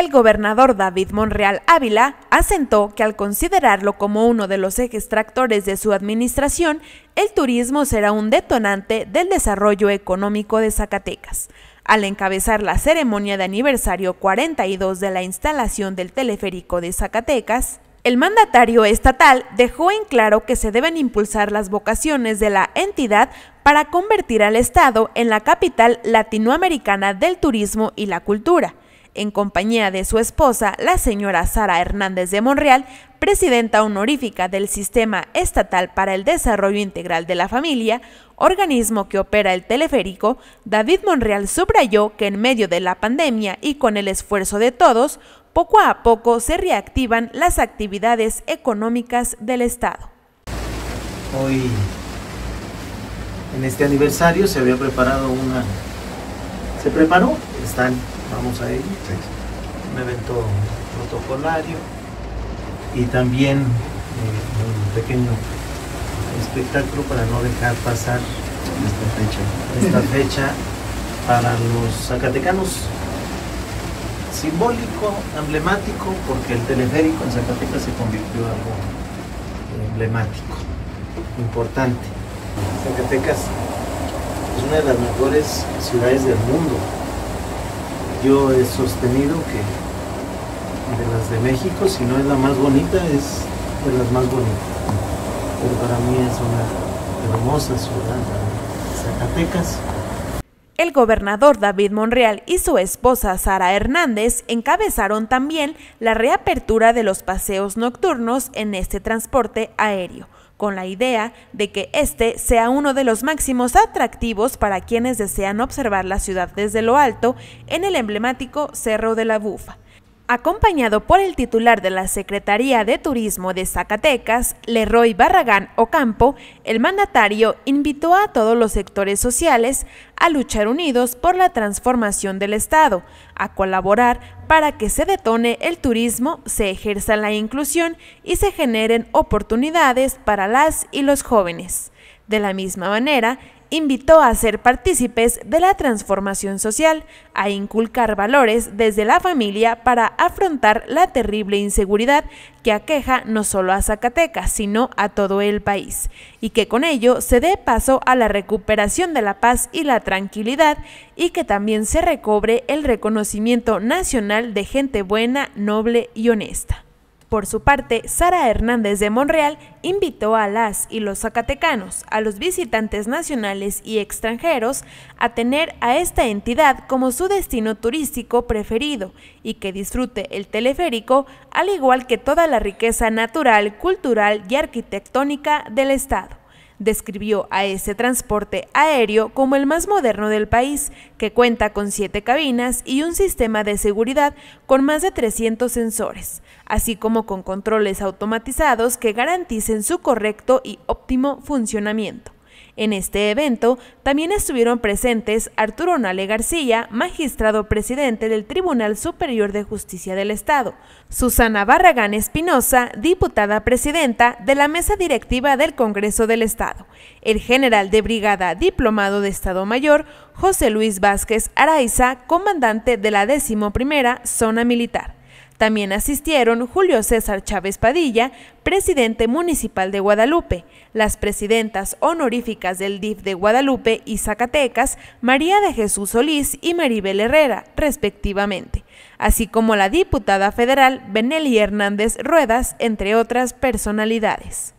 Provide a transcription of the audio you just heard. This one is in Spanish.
El gobernador David Monreal Ávila asentó que al considerarlo como uno de los ejes tractores de su administración, el turismo será un detonante del desarrollo económico de Zacatecas. Al encabezar la ceremonia de aniversario 42 de la instalación del teleférico de Zacatecas, el mandatario estatal dejó en claro que se deben impulsar las vocaciones de la entidad para convertir al Estado en la capital latinoamericana del turismo y la cultura en compañía de su esposa, la señora Sara Hernández de Monreal, presidenta honorífica del Sistema Estatal para el Desarrollo Integral de la Familia, organismo que opera el teleférico, David Monreal subrayó que en medio de la pandemia y con el esfuerzo de todos, poco a poco se reactivan las actividades económicas del Estado. Hoy, en este aniversario, se había preparado una... Se preparó, están vamos a ello. Un evento protocolario. Y también eh, un pequeño espectáculo para no dejar pasar esta fecha, esta fecha para los zacatecanos. Simbólico, emblemático, porque el teleférico en Zacatecas se convirtió en algo emblemático, importante. Zacatecas es una de las mejores ciudades del mundo, yo he sostenido que de las de México, si no es la más bonita, es de las más bonitas. Pero para mí es una hermosa ciudad, Zacatecas. El gobernador David Monreal y su esposa Sara Hernández encabezaron también la reapertura de los paseos nocturnos en este transporte aéreo con la idea de que este sea uno de los máximos atractivos para quienes desean observar la ciudad desde lo alto en el emblemático Cerro de la Bufa. Acompañado por el titular de la Secretaría de Turismo de Zacatecas, Leroy Barragán Ocampo, el mandatario invitó a todos los sectores sociales a luchar unidos por la transformación del Estado, a colaborar para que se detone el turismo, se ejerza la inclusión y se generen oportunidades para las y los jóvenes. De la misma manera, invitó a ser partícipes de la transformación social, a inculcar valores desde la familia para afrontar la terrible inseguridad que aqueja no solo a Zacatecas, sino a todo el país, y que con ello se dé paso a la recuperación de la paz y la tranquilidad y que también se recobre el reconocimiento nacional de gente buena, noble y honesta. Por su parte, Sara Hernández de Monreal invitó a las y los zacatecanos, a los visitantes nacionales y extranjeros, a tener a esta entidad como su destino turístico preferido y que disfrute el teleférico, al igual que toda la riqueza natural, cultural y arquitectónica del Estado describió a ese transporte aéreo como el más moderno del país, que cuenta con siete cabinas y un sistema de seguridad con más de 300 sensores, así como con controles automatizados que garanticen su correcto y óptimo funcionamiento. En este evento también estuvieron presentes Arturo Nale García, magistrado presidente del Tribunal Superior de Justicia del Estado, Susana Barragán Espinosa, diputada presidenta de la mesa directiva del Congreso del Estado, el general de brigada diplomado de Estado Mayor, José Luis Vázquez Araiza, comandante de la 11 Zona Militar. También asistieron Julio César Chávez Padilla, presidente municipal de Guadalupe, las presidentas honoríficas del DIF de Guadalupe y Zacatecas, María de Jesús Solís y Maribel Herrera, respectivamente, así como la diputada federal Benelli Hernández Ruedas, entre otras personalidades.